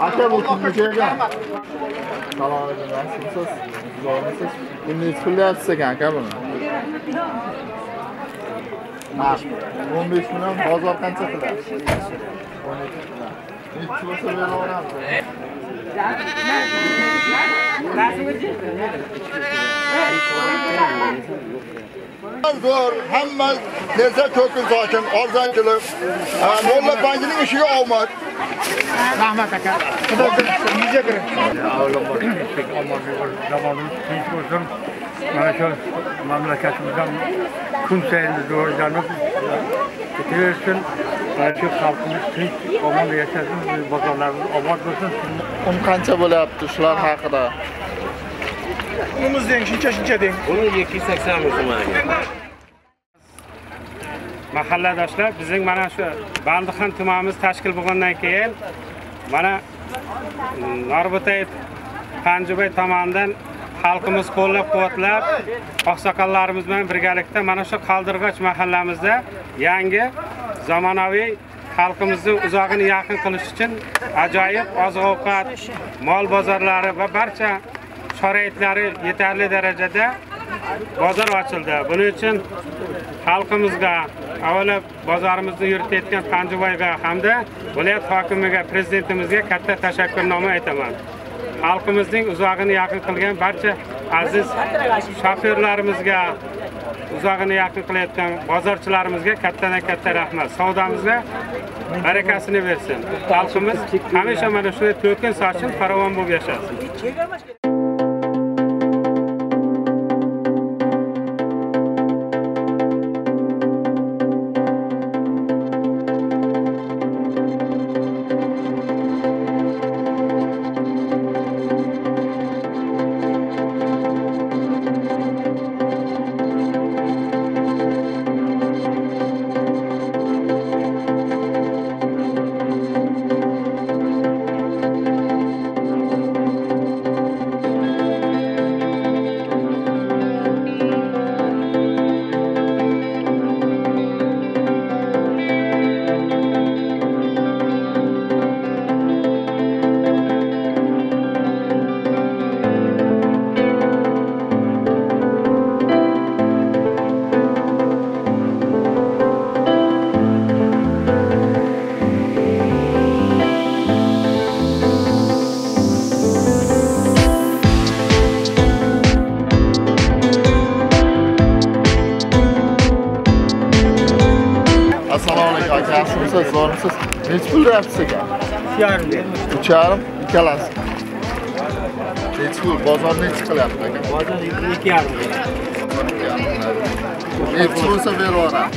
aka bu kimniki ekan salom alaykum yaxshimisiz zo'rmisiz buni nechi pul deyapsiz ekan aka buni o'n besh million bozor qancha qiladi o'n ikki bo'lsa beraveramiz zo'r hamma lezzat ko'kin sokin arzonchilik mo'lla bankining ishiga omad rahmat aka. Xudo yuza kiring avvalambor tinchlik omonlik zamonimiz tinch bo'lsin mana shu mamlakatimizdan kun sayin rivojlanib ketaversin mana shu xalqimiz tinch omon yashasin bozorlarimiz obod bo'lsin un qancha bo'lyapti shular haqida unimiz deng shuncha shuncha deng Buni 280 ming so'mga. mahalladoshlar bizning mana shu bandixon tumanimiz tashkil bo'lgandan keyin mana mm, norbutayev panjubay tomonidan xalqimiz qo'llab quvvatlab oqsoqollarimiz bilan birgalikda mana shu qaldirg'och mahallamizda yangi zamonaviy xalqimizni uzog'ini yaqin qilish uchun ajoyib oziq ovqat mol bozorlari va barcha sharoitlari yetarli darajada bozor ochildi. Buning uchun xalqimizga avvalo bozorimizni yuritayotgan panjiboyga hamda viloyat hokimiga prezidentimizga katta tashakkurnoma aytaman. Xalqimizning uzog'ini yaqin qilgan barcha aziz shofyorlarimizga uzog'ini yaqin qilayotgan bozorchilarimizga kattadan katta rahmat. Savdomizga barakasini bersin. Xalqimiz hamisha mana shunday to'kin sochin farovon bo'lib yashasin. Nechi pul deyapsiz ekan yarim deng uch yarim ikkalasi. Nechi pul bozor nechi qilyapti aka. Bozor ikki yarim. Nechi bo'lsa beraveramiz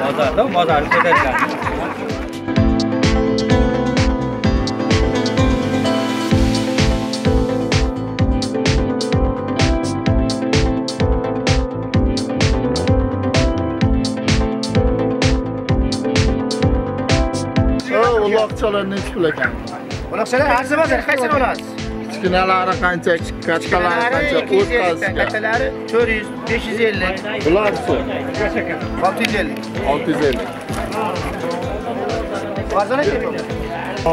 bozorda bozorni ko'targan nechi pul ekan uloqchalar arzi bozor qaysini olasiz kichkinalari qancha kattalari qancha o'tkazishga kattalari to'rt yuz besh yuz ellik. Bularchi olti yuz ellik. Olti yuz ellik. Arzon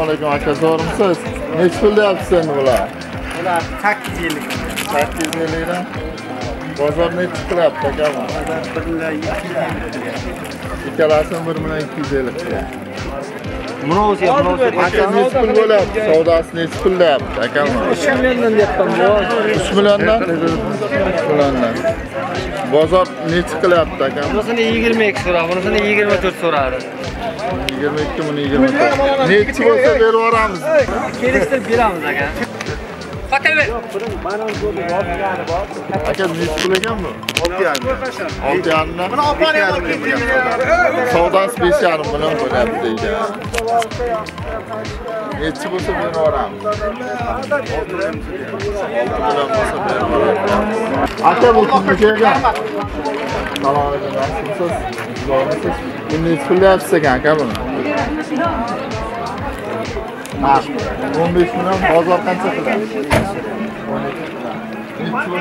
alaykum aka zo'rmisiz nechi pul deyapsiz endi bular? Ular sakkiz yuz ellik sakkiz yuz ellikdan bozor nechi qilyapti aka? Bu ikkalasini bir million ikki yuz ellik Mnosi. aka nechi pul bo'lyapti? Savdosi nechi pul deyapti aka bu uch milliondan deyapman uch milliondan uch milliondan bozor nechi qilyapti aka bunisini yigirma ikki so'radi bunisini yigirma to'rt so'radi. Yigirma ikki buni yigirma to'rt. Nechi bo'lsa berib yuboramiz. Kelishtirib beramiz aka aka nechi pul ekan bu olti yarim olti yarimdan savdosi besh yarim million bo'lyapti deydi nechi bo'lsa berib yuboramiz olti million bo'lsa berib yuboramiz aka bu kimniki ekan salom alaykum yaxshimisiz zo'rmisiz buni nechi pul deyapsiz o'n besh million bozor qancha qiladi o'n ikki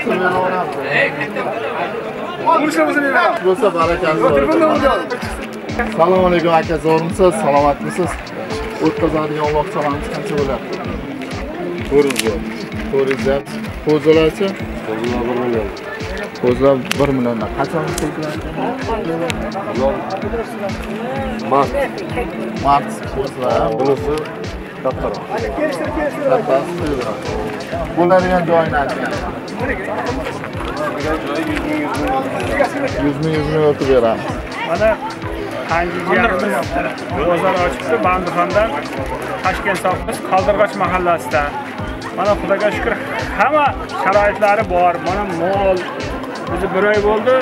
million nechi bo'lsa berib yuboramiz bo'lsa barakasi bor assalomu alaykum aka zo'rmisiz salomatmisiz o'tkazadigan uloqchalarimiz qancha bo'ladi to'rt yuz to'rt yuz qo'zilarchi qo'zilar bir million qo'zilar bir milliondan qachon qo'zilar mart mart qo'zilar bunisi kattaroq kattasi quyuqroq bo'ladigan joyini aytgan yuz ming yuz ming o'tib beramiz Mana Panji jiyanimiz bozor ochibdi Bandixondan Toshkent soqimiz Qaldirg'och mahallasidan. Mana Xudoga shukr hamma sharoitlari bor. Mana mol bizni bir oy bo'ldi.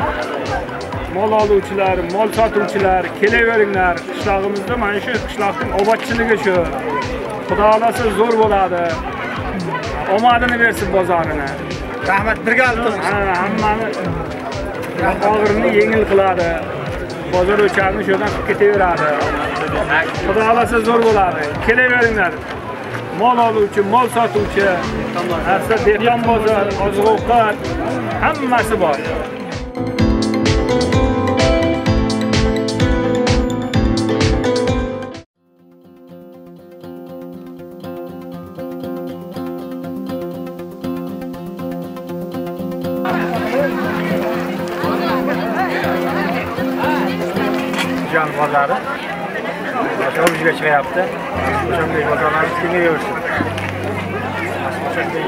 Mol oluvchilar, mol sotuvchilar kelaveringlar. Qishlog'imizda mana shu qishloqning obodchiligi shu. Xudo zo'r bo'ladi. Omadini bersin bozorini. Rahmat, birga olib Ha, hammani og'irini yengil qiladi. Bozor o'charini shu yerdan qilib ketaveradi. Xudo xolasa zo'r bo'ladi. Kelaveringlar. Mol oluvchi, mol sotuvchi, narsa dehqon bozor, oziq-ovqat hammasi bor. Bozori. Bozor chiqyapti. O'shanday bozorlarimiz kengayversin O'shanday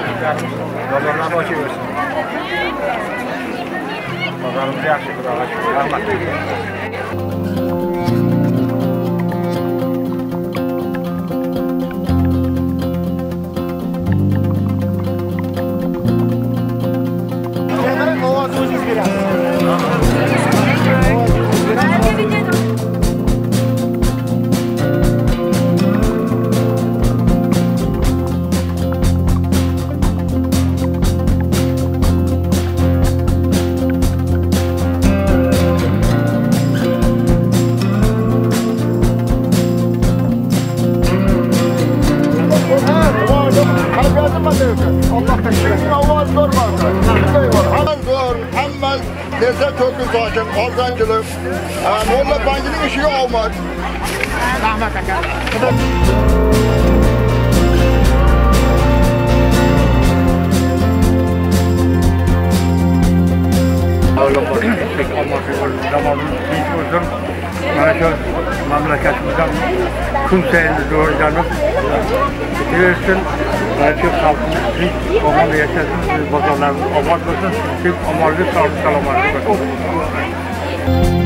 bozorlarni ochaversin. Bozorimiz yaxshi, xudoga shukur Rahmat. Sokin, orzanchilik. Molla bankining ishiga omad. Rahmat aka. zamonimiz mana shu mamlakatimizdan kun sayin rivojlanib ketaversin mana shu xalqimiz tinch omon yashasin bozorlarimiz obod bo'lsin tinch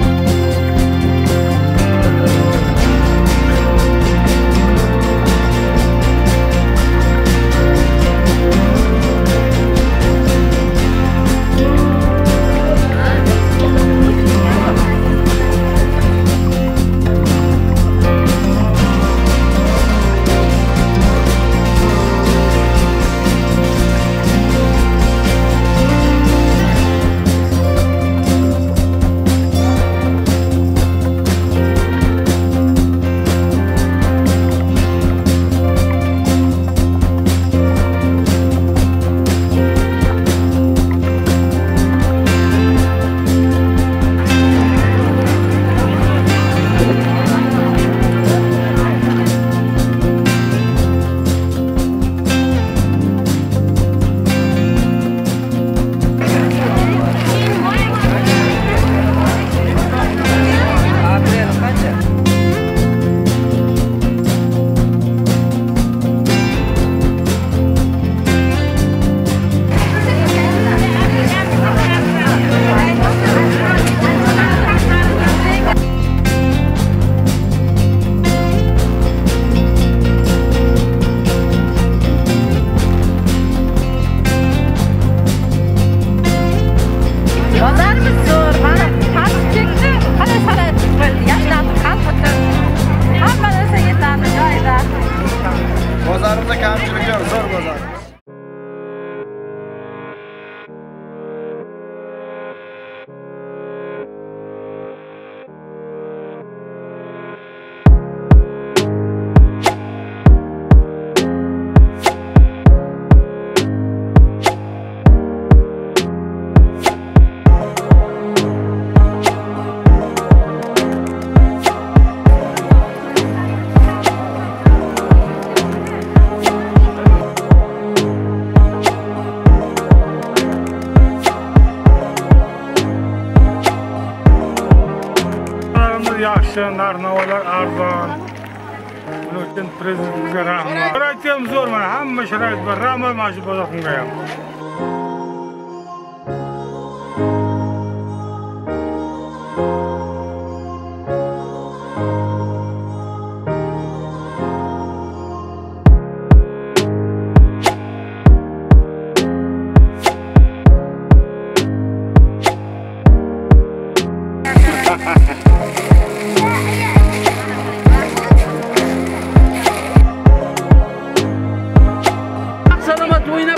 Buning uchun prezidentimizga rahmat. Sharoit ham zo'r mana, hamma sharoit bor. Rahmat mana shu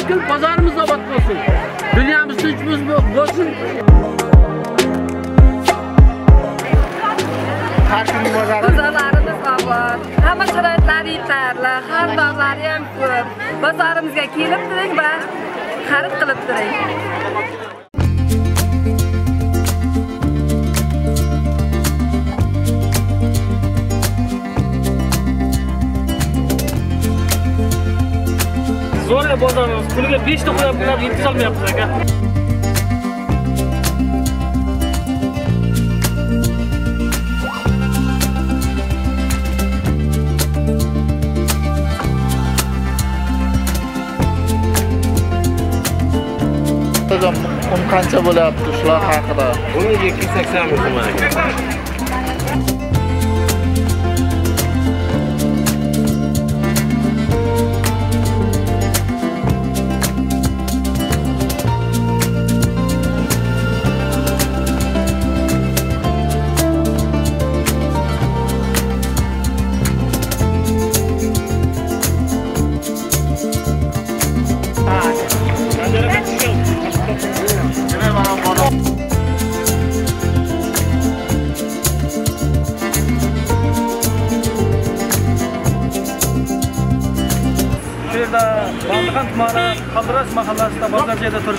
kul bozorimiz obod bo'lsin. Dunyomiz tinch bo'lsin. Bozorlarimiz obod, hamma sharoitlari yetarli, xaridorlari ham ko'p. Bozorimizga kelib turing va xarid qilib turing. Bozorimiz puliga 5 ta qo'yaptilar yetkazolmayapmiz aka qancha bo'lyapti shular haqida Buni 280 ming so'm aka.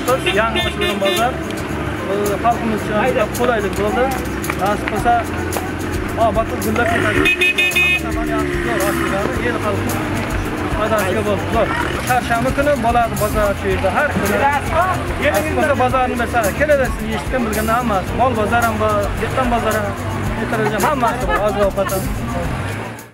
Bozor joyida turibmiz yangi ochilgan bozor Bu xalqimiz uchun juda qulaylik bo'ldi nasib qilsa obatli gullab ketadi Hamma yaxshi zo'r ochiladi el xalqi foydasiga bo'ldi zo'r. Charshanba kuni bo'ladi bozor shu yerda har kuni nasib qilsa bozorni bilsada keladi siz eshitgan bilganlar hammasi mol bozor ham bor dehqon bozori ham hammasi bor oziq ovqat ham